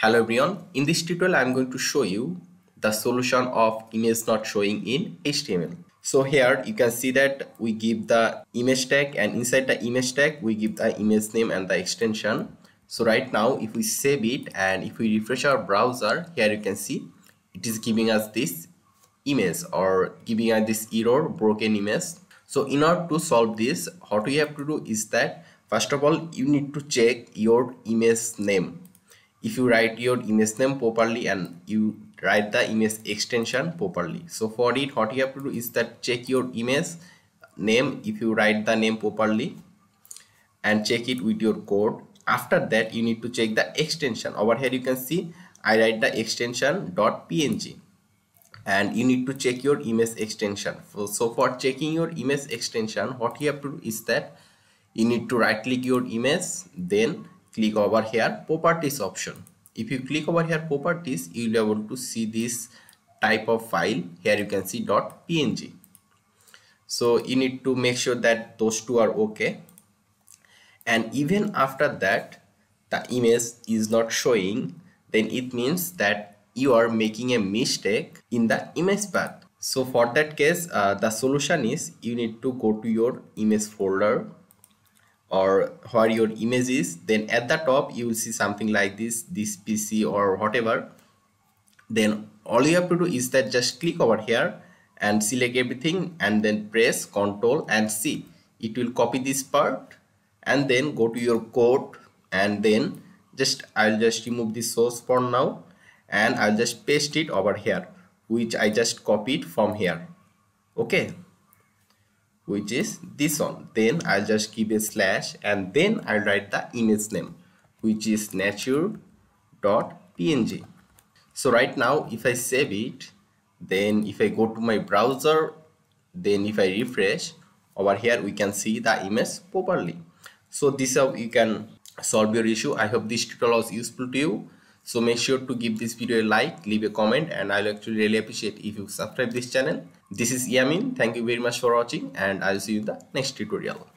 Hello everyone, in this tutorial I am going to show you the solution of image not showing in HTML. So here you can see that we give the image tag and inside the image tag we give the image name and the extension. So right now if we save it and if we refresh our browser here you can see it is giving us this image or giving us this error broken image. So in order to solve this what we have to do is that first of all you need to check your image name if you write your image name properly and you write the image extension properly. So for it what you have to do is that check your image name if you write the name properly and check it with your code. After that you need to check the extension. Over here you can see i write the extension dot png and you need to check your image extension. So for checking your image extension what you have to do is that you need to right click your image then click over here properties option. If you click over here properties you will able to see this type of file. Here you can see png. So you need to make sure that those two are okay. And even after that the image is not showing then it means that you are making a mistake in the image path. So for that case uh, the solution is you need to go to your image folder or where your image is then at the top you will see something like this this pc or whatever. Then all you have to do is that just click over here and select everything and then press ctrl and c. It will copy this part and then go to your code and then just i'll just remove this source for now and i'll just paste it over here which i just copied from here. Okay which is this one. Then I'll just give a slash and then I'll write the image name which is nature.png so right now if I save it then if I go to my browser then if I refresh over here we can see the image properly. So this how you can solve your issue. I hope this tutorial was useful to you so make sure to give this video a like leave a comment and i'll actually really appreciate if you subscribe this channel. This is yamin. Thank you very much for watching and i'll see you in the next tutorial